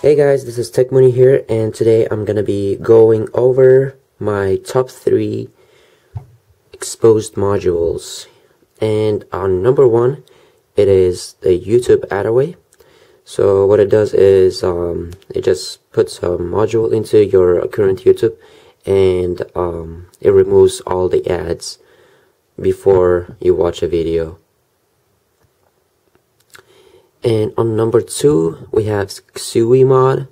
Hey guys, this is Tech Booni here, and today I'm gonna be going over my top three Xposed modules. And on number one, it is the YouTube Adaway. So what it does is um, it just puts a module into your current YouTube, and um, it removes all the ads before you watch a video. And on number two, we have Xui mod.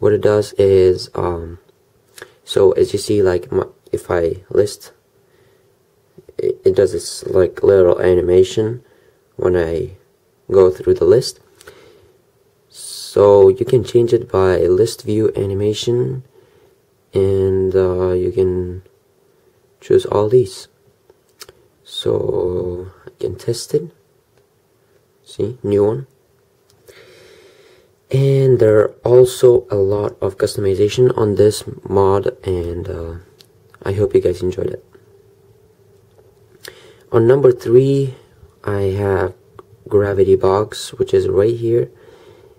What it does is, um, so as you see, like if I list, it, it does this like little animation when I go through the list. So you can change it by list view animation, and uh, you can choose all these. So I can test it. See, new one. And there are also a lot of customization on this mod and uh, I hope you guys enjoyed it. On number three, I have Gravity Box, which is right here.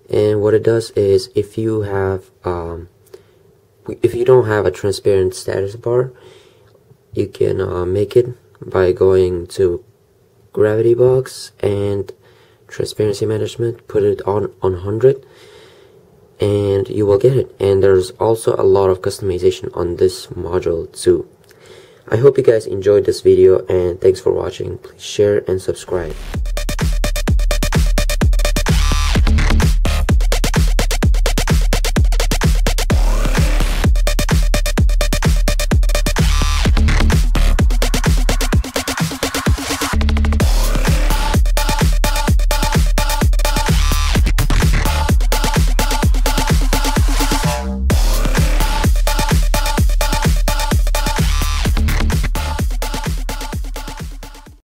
And what it does is if you have, um, if you don't have a transparent status bar, you can uh, make it by going to Gravity Box and transparency management put it on on 100 and you will get it. And there's also a lot of customization on this module too. I hope you guys enjoyed this video and thanks for watching. Please share and subscribe